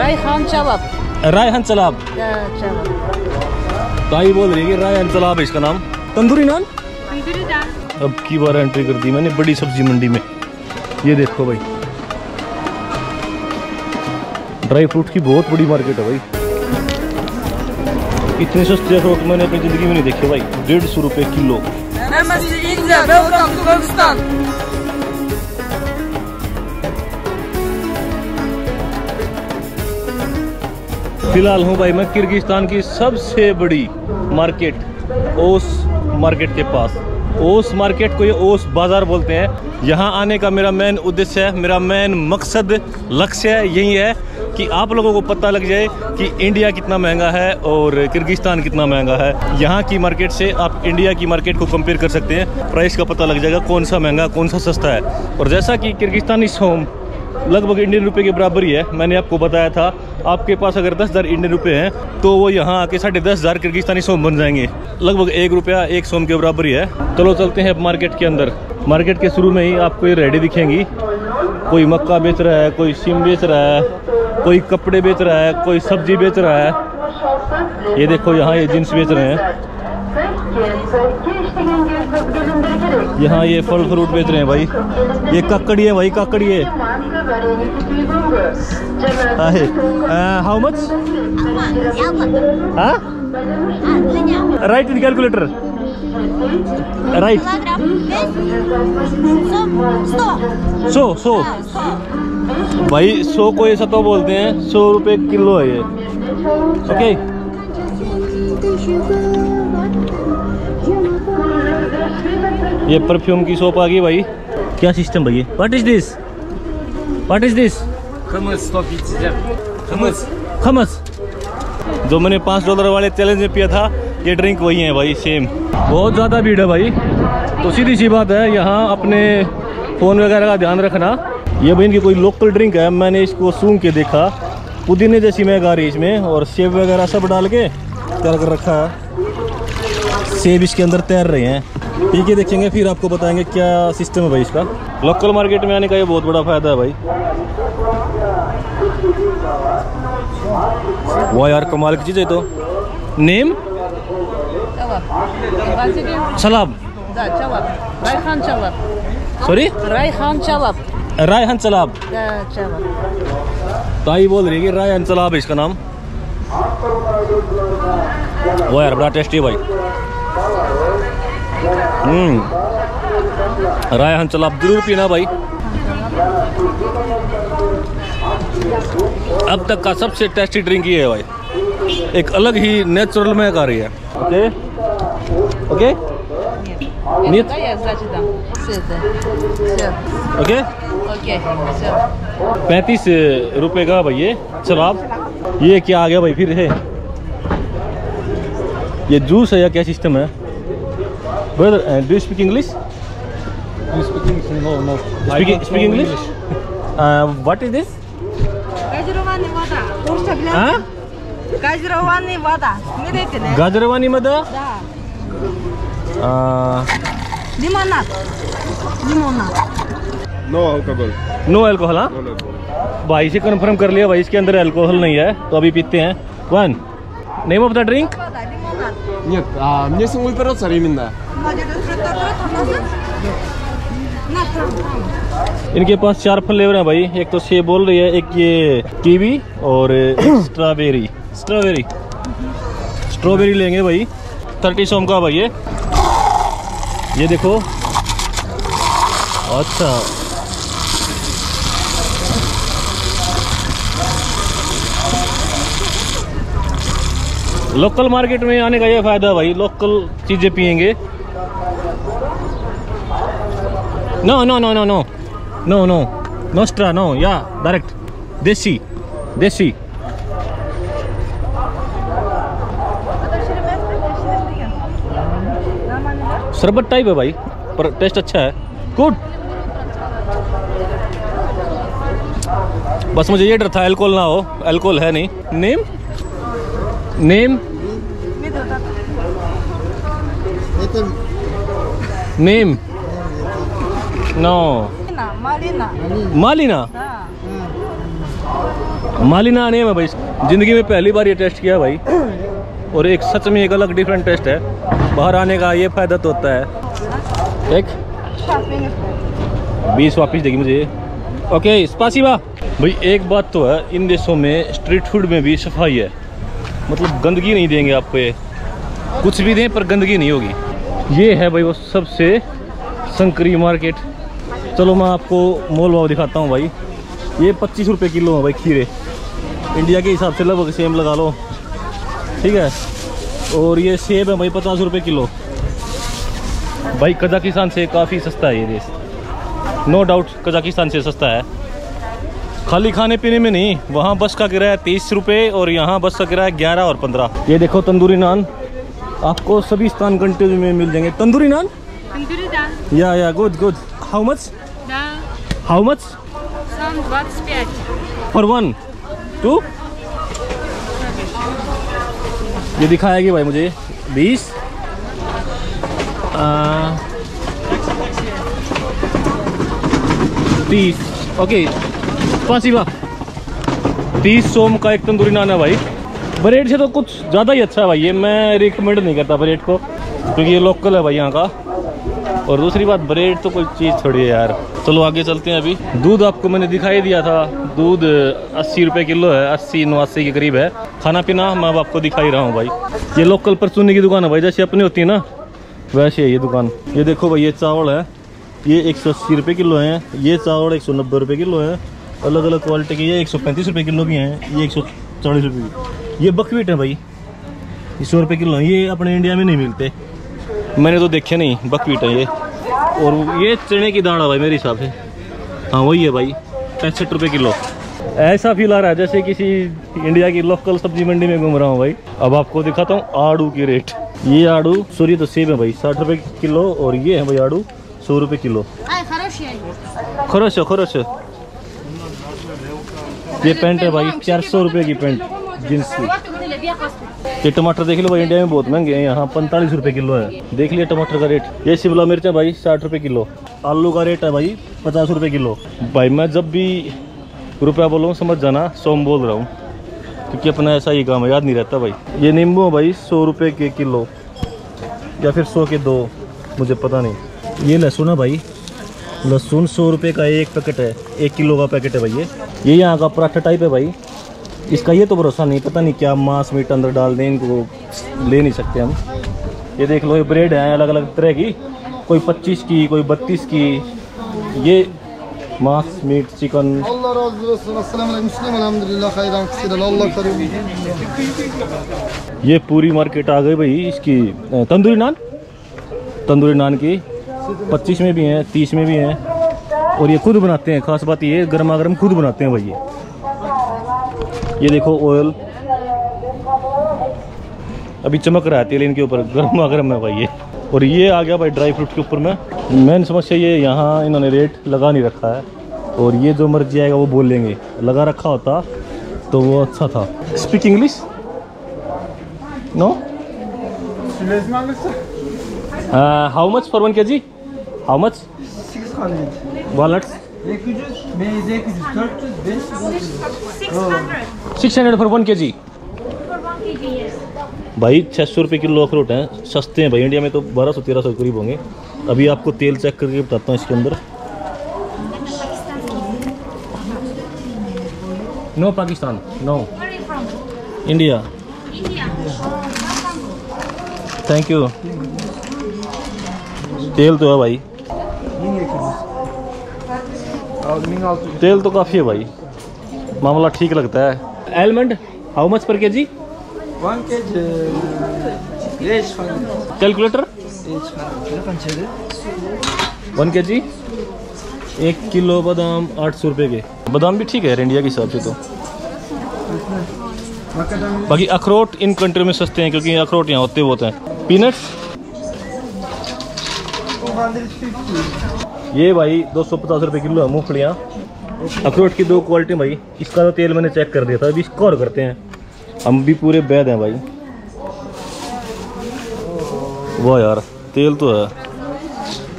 Rayhan Cevap. रायहन चलाब। Ya Cevap. ताई बोल रही है कि रायहन चलाब है इसका नाम। तंदूरी नान? अब की बार एंट्री कर दी मैंने बड़ी सब्ज़ी मंडी में। ये देखो भाई। ड्राई फ्रूट की बहुत बड़ी मार्केट है भाई। इतने सस्ते अखरोट मैंने अपनी ज़िंदगी में नहीं देखे भाई। डेढ़ सौ रुपये किलो। फ़िलहाल हूँ भाई मैं किर्गिस्तान की सबसे बड़ी मार्केट, ओस मार्केट के पास। ओस मार्केट को ये ओस बाज़ार बोलते हैं। यहाँ आने का मेरा मेन उद्देश्य है, मेरा मेन मकसद, लक्ष्य यही है कि आप लोगों को पता लग जाए कि इंडिया कितना महँगा है और किर्गिस्तान कितना महँगा है। यहाँ की मार्केट से आप इंडिया की मार्केट को कंपेयर कर सकते हैं। प्राइस का पता लग जाएगा कौन सा महँगा, कौन सा सस्ता है। और जैसा कि किर्गिस्तानी सोम लगभग इंडियन रुपए के बराबर ही है, मैंने आपको बताया था। आपके पास अगर दस हज़ार इंडियन रुपए हैं तो वो यहाँ आके साढ़े दस हज़ार किर्गिस्तानी सोम बन जाएँगे। लगभग एक रुपया एक सोम के बराबर ही है। चलो, चलते हैं अब मार्केट के अंदर। मार्केट के शुरू में ही आपको ये रेडी दिखेंगी। कोई मक्का बेच रहा है, कोई सिम बेच रहा है, कोई कपड़े बेच रहा है, कोई सब्ज़ी बेच रहा है। ये देखो, यहाँ ये जीन्स बेच रहे हैं। यहाँ ये फल फ्रूट बेच रहे हैं भाई। ये ककड़ी है भाई, ककड़ी है। हाउ मच हाँ right in calculator right so so भाई, सौ को ये सतो बोलते हैं, सौ रुपए किलो है ये। ओके ये परफ्यूम की शॉप आ गई भाई। क्या सिस्टम भाई what is this what is this Hummus 150. Hummus. खमस. जो मैंने पाँच डॉलर वाले चैलेंज में पिया था ये ड्रिंक वही है भाई सेम बहुत ज़्यादा भीड़ है भाई। तो सीधी सी बात है यहाँ अपने फ़ोन वगैरह का ध्यान रखना। ये भाई इनकी कोई लोकल ड्रिंक है मैंने इसको सूंघ के देखा। पुदीने जैसी मैं गा रही इसमें और सेब वगैरह सब डाल के तैयार कर रखा है। सेब इसके अंदर तैर रहे हैं। पी के देखेंगे, फिर आपको बताएँगे क्या सिस्टम है भाई इसका लोकल मार्केट में आने का ये बहुत बड़ा फ़ायदा है भाई वाह यार, कमाल की चीज़ है तो नेम. सलाब. सॉरी. रायहन सलाब ताई बोल रही है कि रायहन सलाब है इसका नाम वो यार, बड़ा टेस्टी भाई हम्म रायहन सलाब जरूर पीना भाई अब तक का सबसे टेस्टी ड्रिंक ये है भाई एक अलग ही नेचुरल महक आ रही है ओके ओके Нет. Да, я сдачи дам. Все, да. Все. ओके Окей. Все. पैंतीस रुपए का भाई ये शराब ये क्या आ गया भाई फिर है ये जूस है या क्या सिस्टम है Brother, uh, do you speak English? Do you speak English? No, no. Speak, speak English? English. uh, what is this? Gajravani вода. Курса А? Газированная вода. Смотрите, да? Газированная вода? Да. No alcohol. Лимонад. No alcohol no alcohol भाई से कंफर्म कर लिया भाई इसके अंदर अल्कोहल नहीं है तो अभी पीते हैं one name of the drink Нет, а мне самый процесс именно. На, там, там. इनके पास चार फ्लेवर हैं भाई एक तो सेब बोल रही है एक ये कीवी और एक स्ट्रॉबेरी स्ट्रॉबेरी स्ट्रॉबेरी लेंगे भाई थर्टी सोम का भाई ये ये देखो अच्छा लोकल मार्केट में आने का ये फ़ायदा भाई, लोकल चीज़ें पियेंगे। No no no no no no no Nostra no या डायरेक्ट देसी देसी। शरबत टाइप है भाई, पर टेस्ट अच्छा है। गुड बस मुझे ये डर था अल्कोहल ना हो अल्कोहल है नहीं। Name name? नेम? नो। मालीना। हाँ। मालिना? नेम है भाई। ज़िंदगी में पहली बार ये टेस्ट किया भाई। और एक सच में एक अलग डिफरेंट टेस्ट है। बाहर आने का ये फ़ायदा तो होता है। एक। बीस वापिस देगी मुझे। ओके स्पासीबा। भाई एक बात तो है इन देशों में स्ट्रीट फ़ूड में भी सफ़ाई है। मतलब गंदगी नहीं देंगे आपको ये। कुछ भी दें, पर गंदगी नहीं होगी। ये है भाई वो सबसे संकरी मार्केट। चलो मैं आपको मोल भाव दिखाता हूँ भाई। ये पच्चीस रुपये किलो है भाई खीरे। इंडिया के हिसाब से लगभग सेम लगा लो। ठीक है? और ये सेब है भाई पचास रुपये किलो। भाई कजाकिस्तान से काफ़ी सस्ता है ये देश। नो डाउट कजाकिस्तान से सस्ता है। खाली खाने पीने में नहीं वहाँ बस का किराया तीस रुपये और यहाँ बस का किराया ग्यारह और पंद्रह। ये देखो तंदूरी नान। आपको सभी स्थान कंट्रीज़ में मिल जाएँगे। Tandoori naan? Yeah yeah good good how much how much for one two ये दिखाएगी भाई मुझे। बीस? तीस। ओके पाँचवा तीस सोम का एक तंदूरी नान है भाई। ब्रेड से तो कुछ ज़्यादा ही अच्छा है भाई, ये मैं रिकमेंड नहीं करता ब्रेड को, क्योंकि ये लोकल है भाई यहाँ का। और दूसरी बात ब्रेड तो कोई चीज़ थोड़ी है यार। चलो आगे चलते हैं अभी। दूध आपको मैंने दिखाई दिया था, दूध अस्सी रुपये किलो है, अस्सी नवासी के करीब है। खाना पीना मैं अब आपको दिखाई रहा हूँ भाई। ये लोकल परचूनी की दुकान है भाई, जैसे अपनी होती है ना, वैसे है ये दुकान। ये देखो भाई, ये चावल है, ये एक सौ अस्सी रुपये किलो है, ये चावल एक सौ नब्बे रुपये किलो है। अलग अलग क्वालिटी के ये एक सौ पैंतीस रुपये किलो भी हैं ये एक सौ चालीस रुपये की। ये बकवीट है भाई। ये सौ रुपये किलो ये अपने इंडिया में नहीं मिलते। मैंने तो देखे नहीं बकवीट है ये। और ये चने की दाणा भाई मेरे हिसाब से। हाँ वही है भाई पैंसठ रुपये किलो। ऐसा फील आ रहा है जैसे किसी इंडिया की लोकल सब्ज़ी मंडी में घूम रहा हूँ भाई। अब आपको दिखाता हूँ आड़ू की रेट ये आड़ू सूर्य तो सेम है भाई साठ रुपये किलो और ये है भाई आड़ू सौ रुपये किलो। खरोश खरोश ये पेंट है भाई, चार सौ रुपये की पेंट, जींस की। ये टमाटर देख लो भाई, इंडिया में बहुत महँगे हैं, यहाँ पैंतालीस रुपये किलो है। देख लिया टमाटर का रेट। ये शिमला मिर्च है भाई, साठ रुपये किलो। आलू का रेट है भाई, पचास रुपये किलो। भाई, मैं जब भी रुपया बोलूँ समझ जाना सोम बोल रहा हूँ। क्योंकि अपना ऐसा ही काम है, याद नहीं रहता भाई। ये नींबू है भाई, सौ रुपये के किलो, या फिर सौ के दो, मुझे पता नहीं। ये लहसुन है भाई लहसुन सौ रुपये का एक पैकेट है, एक किलो का पैकेट है भाई ये। ये यहाँ का पराठा टाइप है भाई। इसका ये तो भरोसा नहीं, पता नहीं क्या मांस मीट अंदर डाल दें, इनको ले नहीं सकते हम। ये देख लो, ये ब्रेड है अलग अलग तरह की। कोई पच्चीस की, कोई बत्तीस की। ये मांस, मीट, चिकन. ये पूरी मार्केट आ गई भाई इसकी। तंदूरी नान? तंदूरी नान की। पच्चीस में भी हैं तीस में भी हैं। और ये खुद बनाते हैं खास बात ये गर्मा गर्म खुद बनाते हैं भाई ये। ये देखो ऑयल अभी चमक रहा है तेल इनके ऊपर गर्मा गर्म है भाई ये। और ये आ गया भाई ड्राई फ्रूट के ऊपर में। मेन समस्या ये यहाँ इन्होंने रेट लगा नहीं रखा है। और ये जो मर्ज़ी आएगा वो बोल लेंगे। लगा रखा होता तो वो अच्छा था। Speak English no how much for one K G how much wallets 600 for one K G भाई छः सौ रुपये किलो अखरोट हैं। सस्ते हैं भाई। इंडिया में तो बारह सौ तेरह सौ के करीब होंगे। अभी आपको तेल चेक करके बताता हूँ इसके अंदर। No Pakistan no India thank you तेल तो है भाई। तेल तो काफ़ी है भाई। मामला ठीक लगता है। एलमंड हाउ मच पर के जी. कैलकुलेटर वन के जी एक किलो बादाम आठ सौ रुपये के। बादाम भी ठीक है इंडिया के हिसाब से तो। बाकी अखरोट इन कंट्री में सस्ते हैं क्योंकि अखरोट यहाँ होते बहुत हैं। पीनट्स ये भाई दो सौ पचास रुपये किलो है मूंगफलियाँ। अखरोट की दो क्वालिटी भाई, इसका तो तेल मैंने चेक कर दिया था, अभी इसको और करते हैं। हम भी पूरे बैद हैं भाई। वाह यार, तेल तो है,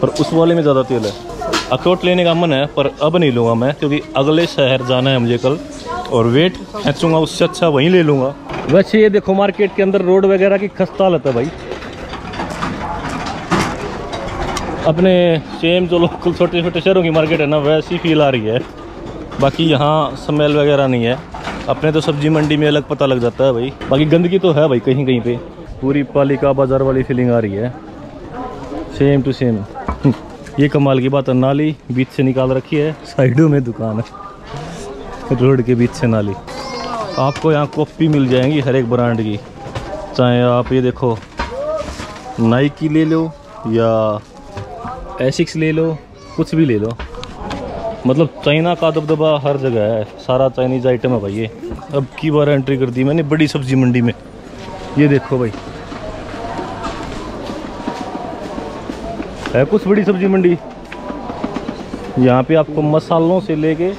पर उस वाले में ज़्यादा तेल है। अखरोट लेने का मन है, पर अब नहीं लूँगा मैं, क्योंकि अगले शहर जाना है मुझे कल, और वेट खेचूँगा उससे अच्छा वहीं ले लूँगा। वैसे ये देखो मार्केट के अंदर रोड वगैरह की खस्ता हालत है भाई। अपने सेम जो लोकल छोटे छोटे शहरों की मार्केट है ना, वैसी फील आ रही है। बाकी यहाँ स्मेल वगैरह नहीं है। अपने तो सब्ज़ी मंडी में अलग पता लग जाता है भाई। बाकी गंदगी तो है भाई कहीं कहीं पे। पूरी पालिका बाज़ार वाली फीलिंग आ रही है। सेम टू सेम ये कमाल की बात है, नाली बीच से निकाल रखी है। साइडों में दुकान है। रोड के बीच से नाली। आपको यहाँ कॉपी मिल जाएँगी हर एक ब्रांड की। चाहे आप ये देखो नाइकी ले लो या एसिक्स ले लो, कुछ भी ले लो। मतलब चाइना का दबदबा हर जगह है। सारा चाइनीज़ आइटम है भाई ये। अब की बार एंट्री कर दी मैंने बड़ी सब्ज़ी मंडी में। ये देखो भाई। है कुछ बड़ी सब्ज़ी मंडी? यहाँ पे आपको मसालों से लेके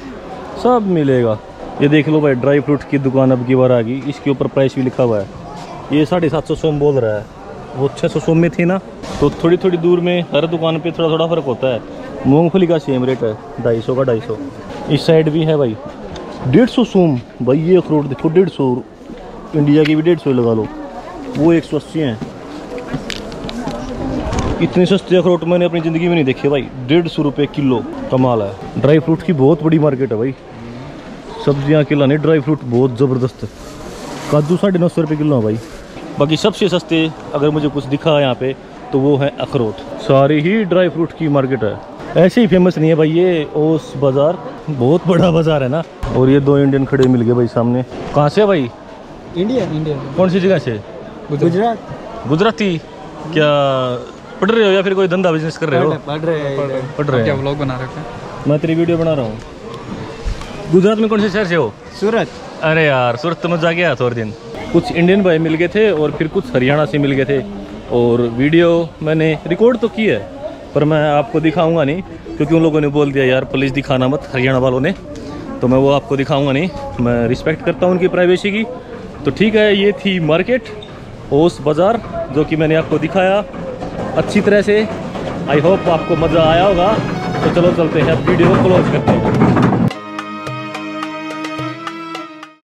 सब मिलेगा। ये देख लो भाई, ड्राई फ्रूट की दुकान अब की बार आ गई। इसके ऊपर प्राइस भी लिखा हुआ है। ये साढ़े सात सौ सोम बोल रहा है। वो छः सौ में थी ना। तो थोड़ी थोड़ी दूर में हर दुकान पे थोड़ा थोड़ा फ़र्क होता है। मूंगफली का सेम रेट है, ढाई सौ का ढाई सौ। इस साइड भी है भाई। डेढ़ सौ सोम, भाई ये अखरोट देखो, डेढ़ सौ। इंडिया की भी डेढ़ सौ लगा लो। वो एक सौ अस्सी हैं। इतने सस्ते अखरोट मैंने अपनी ज़िंदगी में नहीं देखे भाई। डेढ़ सौ रुपये किलो कमाल है। ड्राई फ्रूट की बहुत बड़ी मार्केट है भाई। सब्ज़ियाँ के नहीं ड्राई फ्रूट बहुत ज़बरदस्त। काजू साढ़े नौ सौ रुपये किलो है भाई। बाकी सबसे सस्ते अगर मुझे कुछ दिखा यहाँ पे तो वो है अखरोट। सारी ही ड्राई फ्रूट की मार्केट है। ऐसे ही फ़ेमस नहीं है भाई ये ओस बाज़ार। बहुत बड़ा बाज़ार है ना। और ये दो इंडियन खड़े मिल गए भाई सामने। कहाँ से है भाई? इंडिया इंडिया कौन सी जगह से? गुजरात। गुजराती। क्या पढ़ रहे हो या फिर कोई धंधा बिज़नेस कर रहे हो? पढ़ रहे हैं पढ़ रहे हो। व्लॉग बना रखा है मैं तेरी वीडियो बना रहा हूँ। गुजरात में कौन से शहर से हो? सूरत। अरे यार सूरत तो मैं जा गया थोड़े दिन। कुछ इंडियन भाई मिल गए थे और फिर कुछ हरियाणा से मिल गए थे। और वीडियो मैंने रिकॉर्ड तो की है, पर मैं आपको दिखाऊँगा नहीं, क्योंकि उन लोगों ने बोल दिया, यार पुलिस दिखाना मत, हरियाणा वालों ने। तो मैं वो आपको दिखाऊँगा नहीं, मैं रिस्पेक्ट करता हूँ उनकी प्राइवेसी की। तो ठीक है, ये थी मार्केट ओस बाज़ार, जो कि मैंने आपको दिखाया अच्छी तरह से। आई होप आपको मज़ा आया होगा। तो चलो चलते हैं, अब वीडियो क्लोज करते हैं।